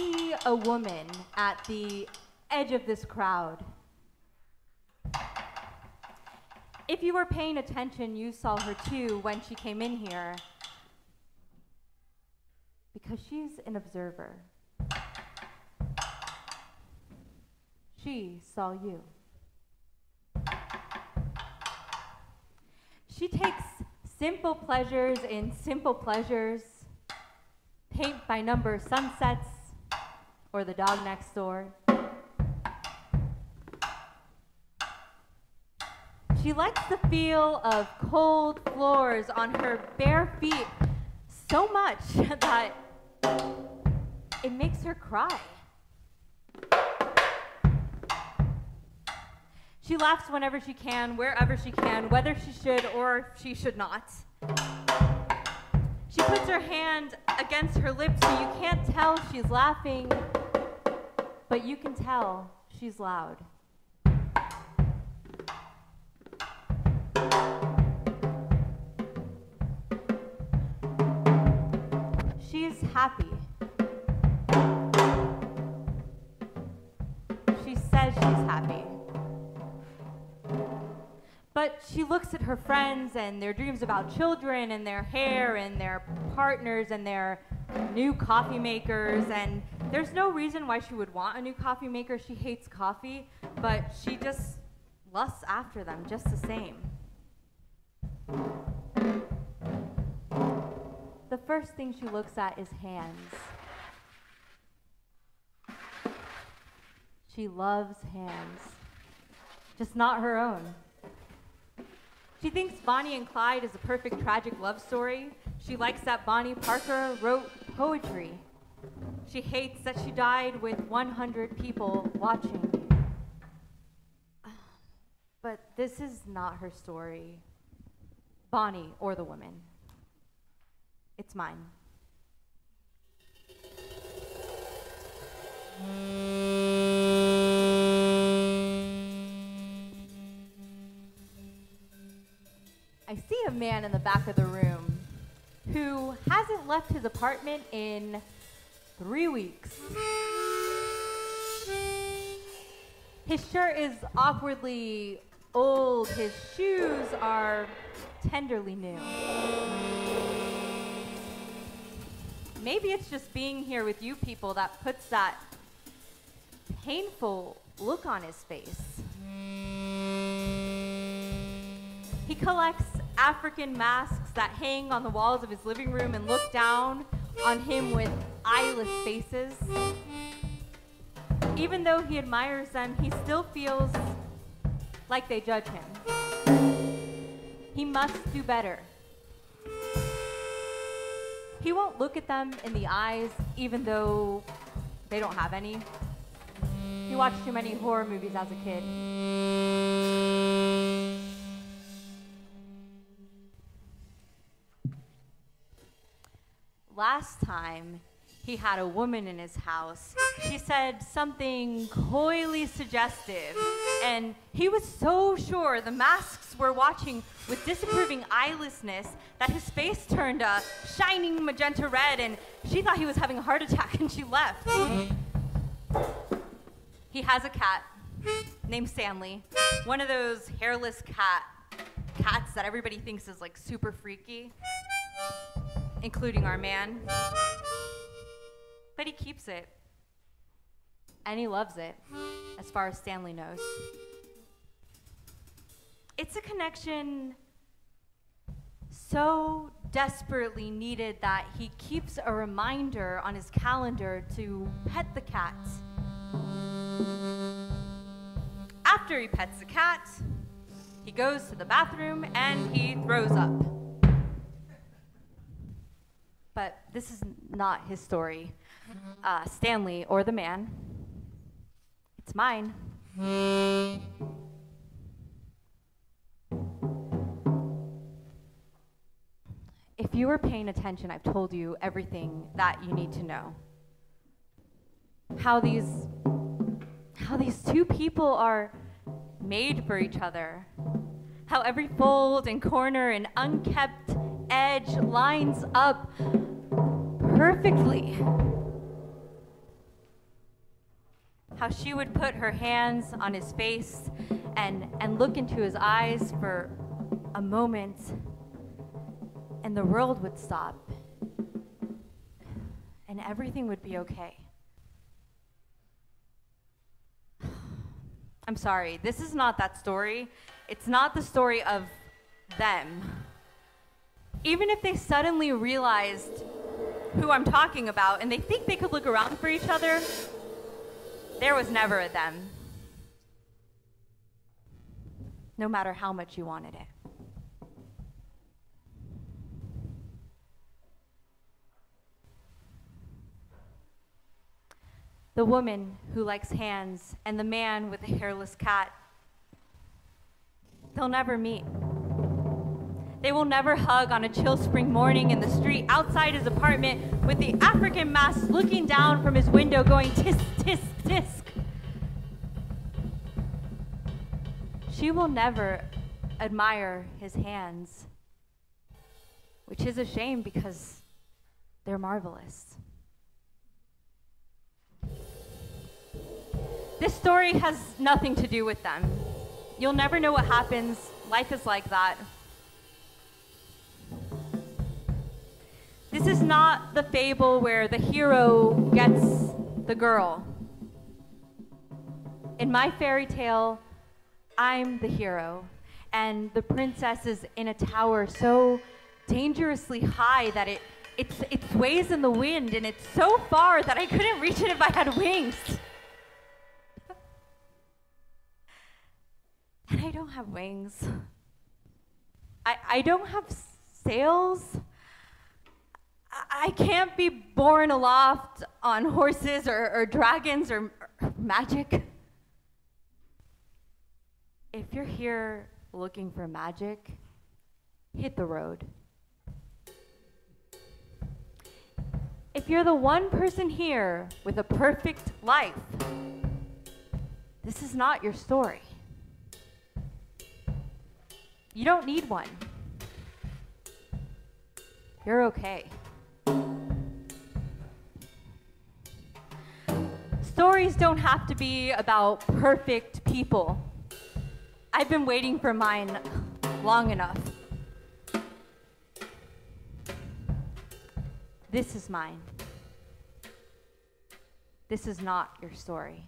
see a woman at the edge of this crowd. If you were paying attention, you saw her too when she came in here. Because she's an observer. She saw you. She takes simple pleasures in simple pleasures, paint by number sunsets, or the dog next door. She likes the feel of cold floors on her bare feet so much that it makes her cry. She laughs whenever she can, wherever she can, whether she should or she should not. She puts her hand against her lips so you can't tell she's laughing, but you can tell she's loud. She's happy. She says she's happy. But she looks at her friends and their dreams about children and their hair and their partners and their new coffee makers. And there's no reason why she would want a new coffee maker. She hates coffee, but she just lusts after them just the same. The first thing she looks at is hands. She loves hands, just not her own. She thinks Bonnie and Clyde is a perfect tragic love story. She likes that Bonnie Parker wrote poetry. She hates that she died with 100 people watching. But this is not her story. Bonnie or the woman. It's mine. I see a man in the back of the room who hasn't left his apartment in three weeks. His shirt is awkwardly old, his shoes are tenderly new. Maybe it's just being here with you people that puts that painful look on his face. He collects African masks that hang on the walls of his living room and look down on him with eyeless faces. Even though he admires them, he still feels like they judge him. He must do better. He won't look at them in the eyes, even though they don't have any. He watched too many horror movies as a kid. Last time he had a woman in his house, she said something coyly suggestive, and he was so sure the masks were watching with disapproving eyelessness that his face turned a shining magenta red, and she thought he was having a heart attack, and she left. He has a cat named Stanley, one of those hairless cat cats that everybody thinks is like super freaky, including our man. But he keeps it. And he loves it, as far as Stanley knows. It's a connection so desperately needed that he keeps a reminder on his calendar to pet the cat. After he pets the cat, he goes to the bathroom and he throws up. But this is not his story. Uh, Stanley, or the man, it's mine. If you were paying attention, I've told you everything that you need to know. How these how these two people are made for each other. How every fold and corner and unkept edge lines up perfectly. how she would put her hands on his face and, and look into his eyes for a moment, and the world would stop, and everything would be okay. I'm sorry, this is not that story. It's not the story of them. Even if they suddenly realized who I'm talking about and they think they could look around for each other, there was never a them. No matter how much you wanted it. The woman who likes hands and the man with the hairless cat. They'll never meet. They will never hug on a chill spring morning in the street outside his apartment with the African mask looking down from his window going tisk, tisk, tisk. She will never admire his hands, which is a shame because they're marvelous. This story has nothing to do with them. You'll never know what happens. Life is like that. This is not the fable where the hero gets the girl. In my fairy tale, I'm the hero, and the princess is in a tower so dangerously high that it, it, it sways in the wind, and it's so far that I couldn't reach it if I had wings. and I don't have wings. I, I don't have sails. I can't be borne aloft on horses or, or dragons or, or magic. If you're here looking for magic, hit the road. If you're the one person here with a perfect life, this is not your story. You don't need one. You're okay. Stories don't have to be about perfect people. I've been waiting for mine long enough. This is mine. This is not your story.